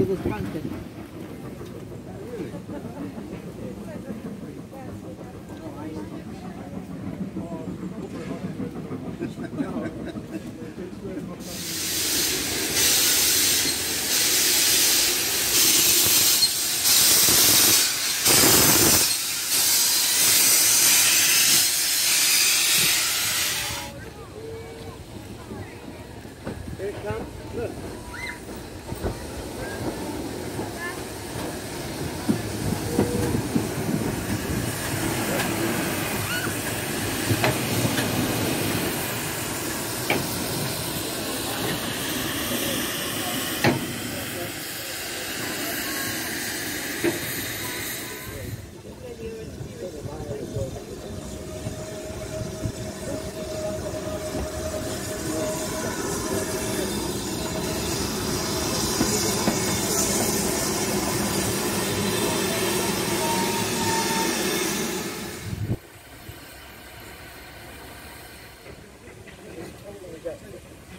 Oh,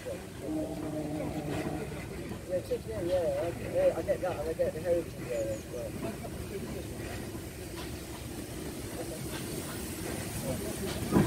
Yeah, it out, yeah, I, yeah, I get that, and I get the heritage there as well.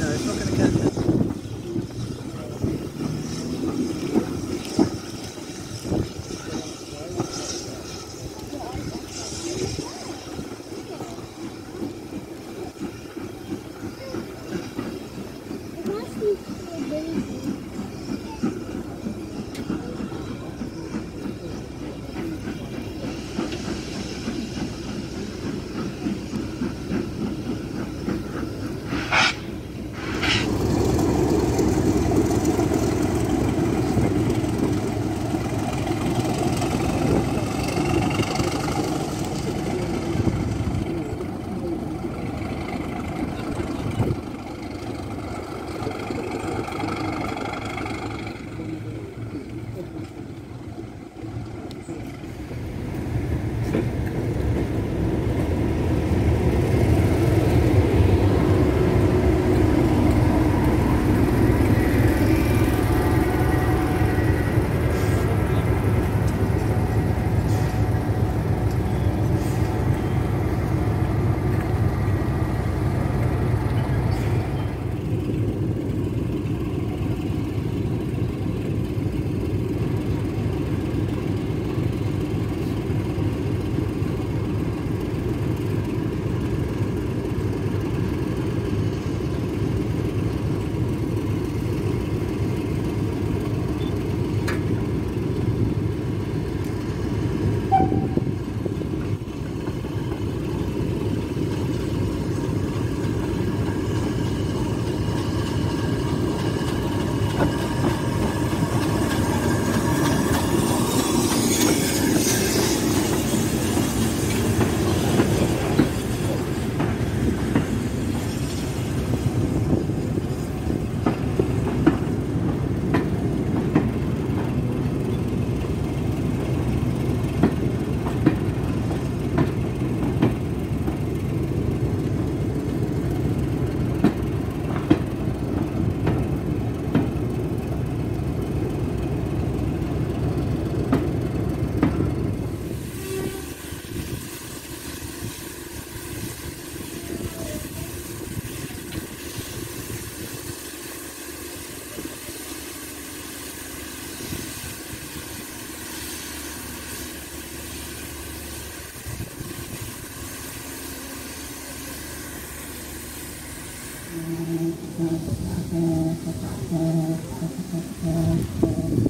No, it's not going to catch it. Thank